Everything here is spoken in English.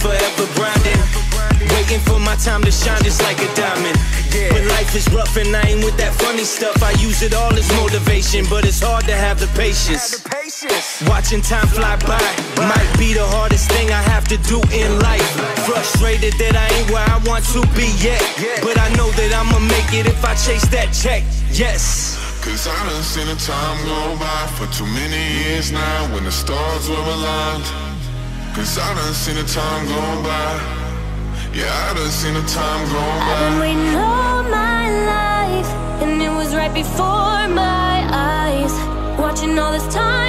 forever grinding. Waiting for my time to shine just like a diamond. When life is rough and I ain't with that funny stuff, I use it all as motivation, but it's hard to have the patience. Watching time fly by might be the hardest thing I have to do in life. Frustrated that I ain't where I want to be yet. But I know that I'ma make it if I chase that check. Yes. Cause I done seen the time go by for too many years now when the stars were aligned. Cause I done seen the time go by. Yeah, I done seen the time go I've been waiting all my life, and it was right before my eyes. Watching all this time